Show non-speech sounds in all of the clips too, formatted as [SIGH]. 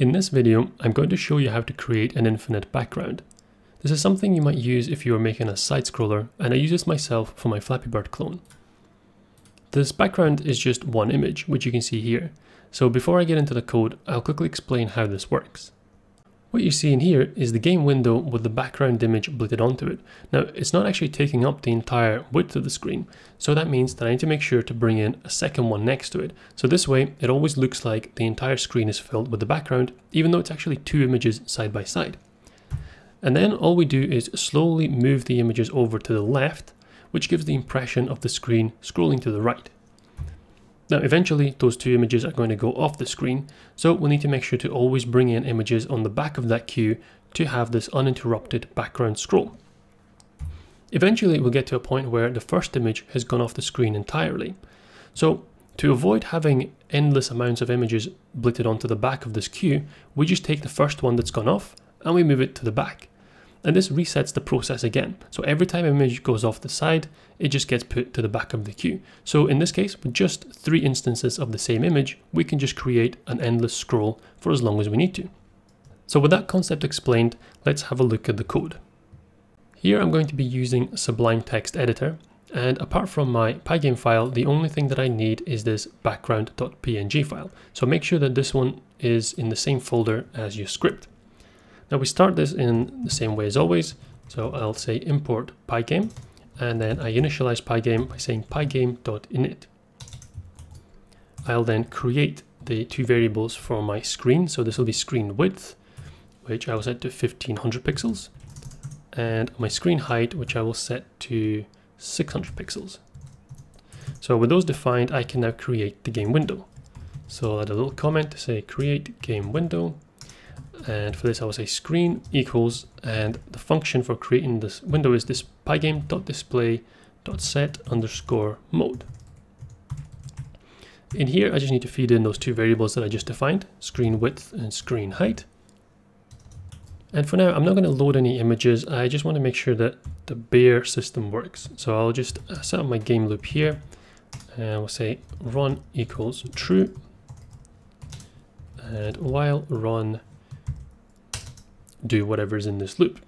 In this video, I'm going to show you how to create an infinite background. This is something you might use if you are making a side scroller, and I use this myself for my Flappy Bird clone. This background is just one image, which you can see here. So before I get into the code, I'll quickly explain how this works. What you see in here is the game window with the background image blitted onto it. Now, it's not actually taking up the entire width of the screen, so that means that I need to make sure to bring in a second one next to it. So this way, it always looks like the entire screen is filled with the background, even though it's actually two images side by side. And then all we do is slowly move the images over to the left, which gives the impression of the screen scrolling to the right. Now eventually those two images are going to go off the screen, so we need to make sure to always bring in images on the back of that queue to have this uninterrupted background scroll. Eventually we'll get to a point where the first image has gone off the screen entirely. So to avoid having endless amounts of images blitted onto the back of this queue, we just take the first one that's gone off and we move it to the back and this resets the process again. So every time an image goes off the side, it just gets put to the back of the queue. So in this case, with just three instances of the same image, we can just create an endless scroll for as long as we need to. So with that concept explained, let's have a look at the code. Here I'm going to be using Sublime Text Editor, and apart from my Pygame file, the only thing that I need is this background.png file. So make sure that this one is in the same folder as your script. Now we start this in the same way as always. So I'll say import pygame, and then I initialize pygame by saying pygame.init. I'll then create the two variables for my screen. So this will be screen width, which I will set to 1500 pixels, and my screen height, which I will set to 600 pixels. So with those defined, I can now create the game window. So I'll add a little comment to say create game window and for this I will say screen equals and the function for creating this window is this pygame.display.set underscore mode. In here I just need to feed in those two variables that I just defined, screen width and screen height. And for now I'm not going to load any images, I just want to make sure that the bare system works. So I'll just uh, set up my game loop here and we'll say run equals true and while run do whatever's in this loop.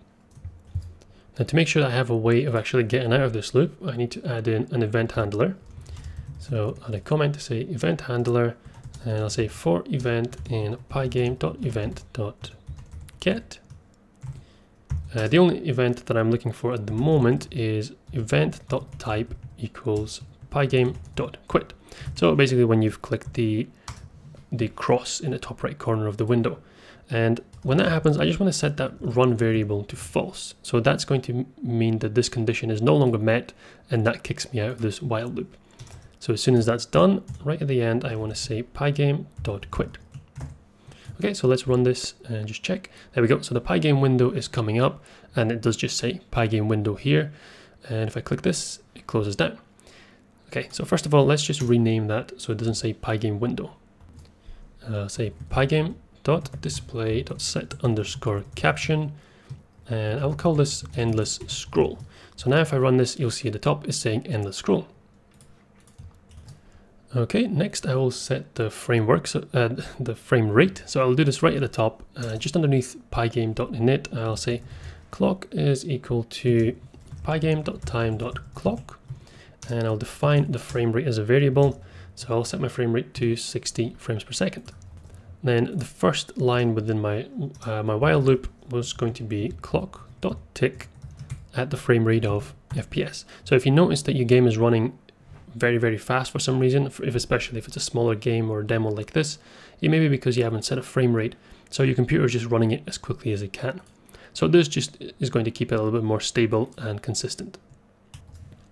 Now to make sure I have a way of actually getting out of this loop, I need to add in an event handler. So add a comment to say event handler, and I'll say for event in pygame.event.get. Uh, the only event that I'm looking for at the moment is event.type equals pygame.quit. So basically when you've clicked the, the cross in the top right corner of the window. And when that happens, I just want to set that run variable to false. So that's going to mean that this condition is no longer met and that kicks me out of this while loop. So as soon as that's done, right at the end, I want to say pygame.quit. Okay, so let's run this and just check. There we go. So the pygame window is coming up and it does just say pygame window here. And if I click this, it closes down. Okay, so first of all, let's just rename that so it doesn't say pygame window. Uh, say pygame dot display dot set underscore caption and I'll call this endless scroll. So now if I run this, you'll see at the top is saying endless scroll. Okay, next I will set the framework, so, uh, [LAUGHS] the frame rate. So I'll do this right at the top, uh, just underneath pygame.init. I'll say clock is equal to pygame.time.clock, and I'll define the frame rate as a variable. So I'll set my frame rate to 60 frames per second. Then the first line within my, uh, my while loop was going to be clock dot tick at the frame rate of FPS. So if you notice that your game is running very, very fast for some reason, if especially if it's a smaller game or demo like this, it may be because you haven't set a frame rate. So your computer is just running it as quickly as it can. So this just is going to keep it a little bit more stable and consistent.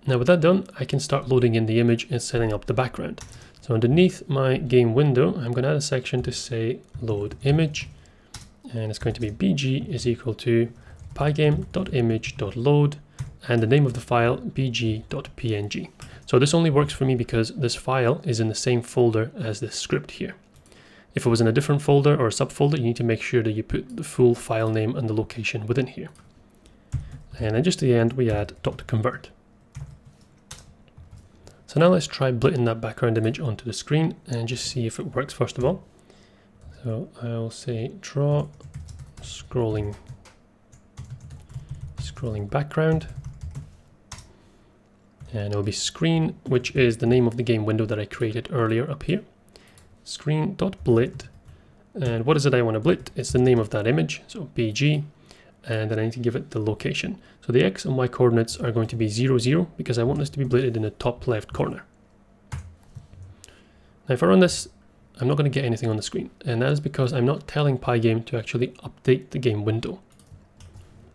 Now with that done, I can start loading in the image and setting up the background. So underneath my game window, I'm going to add a section to say load image. And it's going to be bg is equal to pygame.image.load and the name of the file bg.png. So this only works for me because this file is in the same folder as this script here. If it was in a different folder or a subfolder, you need to make sure that you put the full file name and the location within here. And then just at the end, we add .convert. So now let's try blitting that background image onto the screen and just see if it works first of all. So I'll say draw scrolling scrolling background. And it'll be screen which is the name of the game window that I created earlier up here. Screen.blit and what is it I want to blit? It's the name of that image. So bg and then I need to give it the location. So the x and y coordinates are going to be 0 0 because I want this to be blitted in the top left corner. Now if I run this I'm not going to get anything on the screen and that is because I'm not telling Pygame to actually update the game window.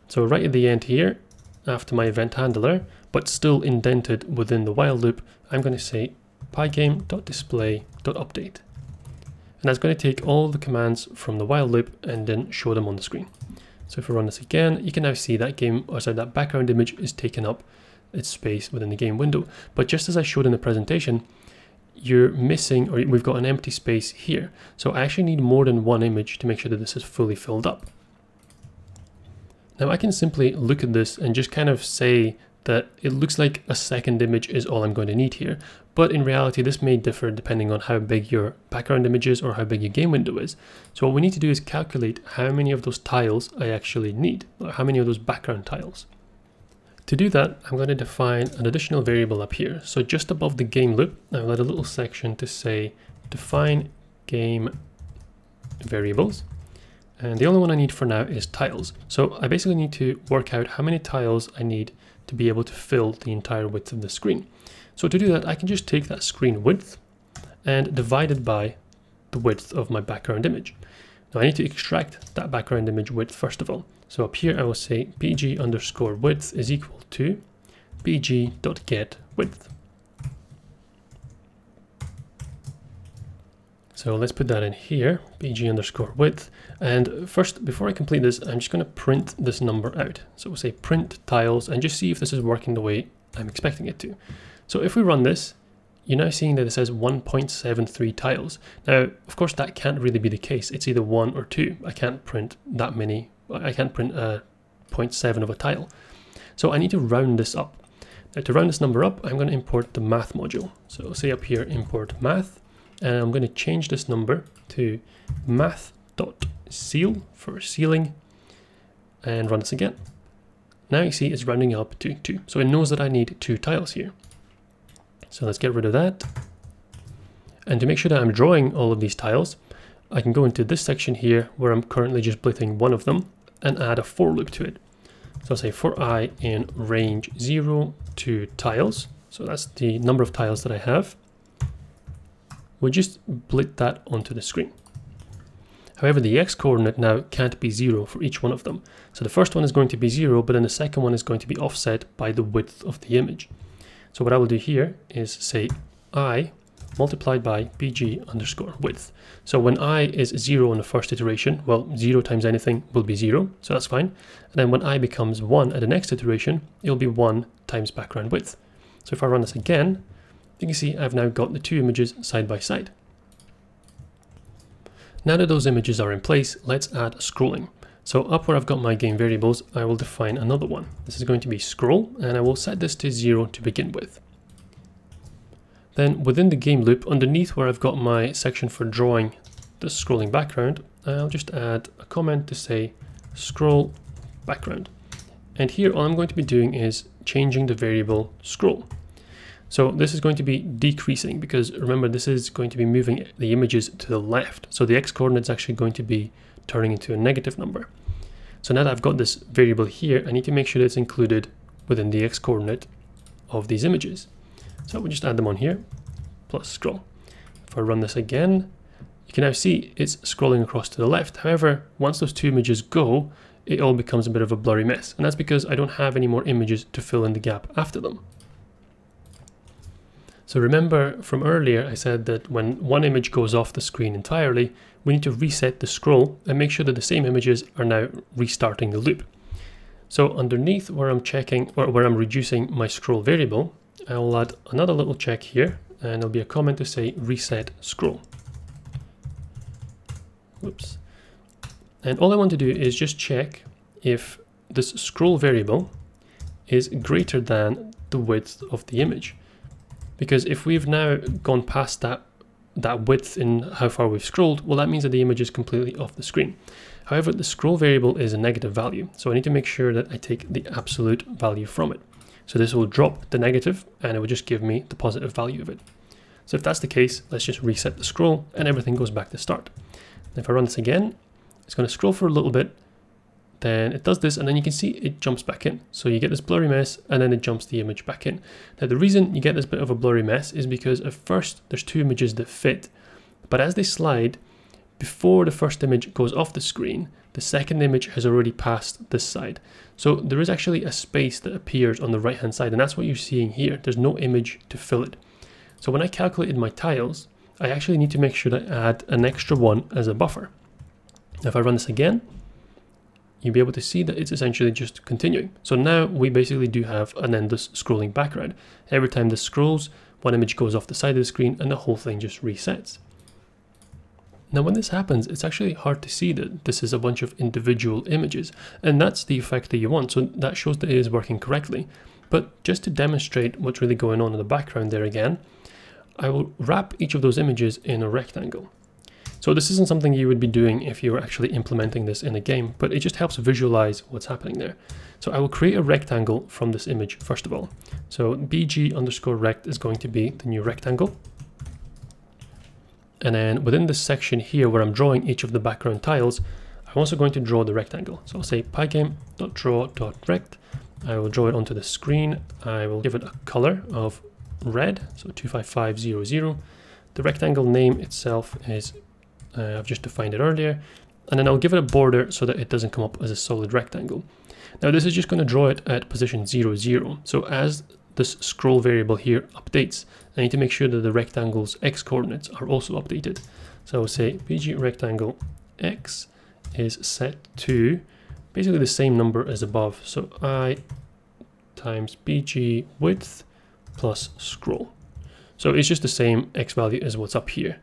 So right at the end here after my event handler but still indented within the while loop I'm going to say pygame.display.update and that's going to take all the commands from the while loop and then show them on the screen. So if we run this again, you can now see that game, or sorry, that background image is taken up its space within the game window. But just as I showed in the presentation, you're missing, or we've got an empty space here. So I actually need more than one image to make sure that this is fully filled up. Now I can simply look at this and just kind of say that it looks like a second image is all I'm going to need here. But in reality, this may differ depending on how big your background image is or how big your game window is. So what we need to do is calculate how many of those tiles I actually need, or how many of those background tiles. To do that, I'm going to define an additional variable up here. So just above the game loop, I'll add a little section to say define game variables. And the only one I need for now is tiles. So I basically need to work out how many tiles I need to be able to fill the entire width of the screen. So to do that, I can just take that screen width and divide it by the width of my background image. Now I need to extract that background image width first of all. So up here I will say bg underscore width is equal to bg.get width. So let's put that in here, bg underscore width. And first, before I complete this, I'm just going to print this number out. So we'll say print tiles and just see if this is working the way I'm expecting it to. So if we run this, you're now seeing that it says 1.73 tiles. Now, of course, that can't really be the case. It's either one or two. I can't print that many. I can't print a 0.7 of a tile. So I need to round this up. Now to round this number up, I'm going to import the math module. So say up here, import math and I'm going to change this number to math.ceil for ceiling and run this again. Now you see it's rounding up to 2. So it knows that I need two tiles here. So let's get rid of that. And to make sure that I'm drawing all of these tiles, I can go into this section here where I'm currently just blitting one of them and add a for loop to it. So I'll say for i in range 0 to tiles. So that's the number of tiles that I have we'll just blit that onto the screen. However, the x coordinate now can't be zero for each one of them. So the first one is going to be zero, but then the second one is going to be offset by the width of the image. So what I will do here is say i multiplied by bg underscore width. So when i is zero in the first iteration, well, zero times anything will be zero, so that's fine. And then when i becomes one at the next iteration, it'll be one times background width. So if I run this again, you can see I've now got the two images side by side. Now that those images are in place, let's add scrolling. So up where I've got my game variables, I will define another one. This is going to be scroll, and I will set this to zero to begin with. Then within the game loop, underneath where I've got my section for drawing the scrolling background, I'll just add a comment to say scroll background. And here all I'm going to be doing is changing the variable scroll. So this is going to be decreasing because remember this is going to be moving the images to the left. So the x coordinate is actually going to be turning into a negative number. So now that I've got this variable here, I need to make sure that it's included within the x coordinate of these images. So we'll just add them on here, plus scroll. If I run this again, you can now see it's scrolling across to the left. However, once those two images go, it all becomes a bit of a blurry mess. And that's because I don't have any more images to fill in the gap after them. So remember from earlier I said that when one image goes off the screen entirely, we need to reset the scroll and make sure that the same images are now restarting the loop. So underneath where I'm checking or where I'm reducing my scroll variable, I'll add another little check here and there'll be a comment to say reset scroll. Whoops. And all I want to do is just check if this scroll variable is greater than the width of the image. Because if we've now gone past that that width in how far we've scrolled, well, that means that the image is completely off the screen. However, the scroll variable is a negative value, so I need to make sure that I take the absolute value from it. So this will drop the negative and it will just give me the positive value of it. So if that's the case, let's just reset the scroll and everything goes back to start. if I run this again, it's going to scroll for a little bit, then it does this and then you can see it jumps back in. So you get this blurry mess and then it jumps the image back in. Now the reason you get this bit of a blurry mess is because at first there's two images that fit, but as they slide, before the first image goes off the screen, the second image has already passed this side. So there is actually a space that appears on the right hand side and that's what you're seeing here. There's no image to fill it. So when I calculated my tiles, I actually need to make sure that I add an extra one as a buffer. Now if I run this again, you'll be able to see that it's essentially just continuing. So now we basically do have an endless scrolling background. Every time this scrolls, one image goes off the side of the screen and the whole thing just resets. Now when this happens, it's actually hard to see that this is a bunch of individual images, and that's the effect that you want, so that shows that it is working correctly. But just to demonstrate what's really going on in the background there again, I will wrap each of those images in a rectangle. So this isn't something you would be doing if you were actually implementing this in a game, but it just helps visualize what's happening there. So I will create a rectangle from this image first of all. So bg underscore rect is going to be the new rectangle. And then within this section here where I'm drawing each of the background tiles, I'm also going to draw the rectangle. So I'll say pygame.draw.rect. I will draw it onto the screen. I will give it a color of red, so 25500. The rectangle name itself is, uh, I've just defined it earlier. And then I'll give it a border so that it doesn't come up as a solid rectangle. Now this is just going to draw it at position 0, 0. So as this scroll variable here updates, I need to make sure that the rectangle's x coordinates are also updated. So I'll say bg rectangle x is set to basically the same number as above. So i times bg width plus scroll. So it's just the same x value as what's up here.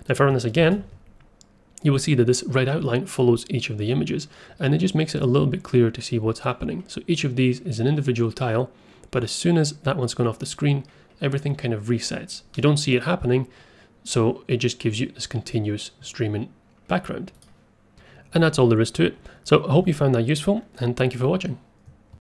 Now if I run this again, you will see that this red outline follows each of the images and it just makes it a little bit clearer to see what's happening. So each of these is an individual tile, but as soon as that one's gone off the screen, everything kind of resets. You don't see it happening, so it just gives you this continuous streaming background. And that's all there is to it. So I hope you found that useful and thank you for watching.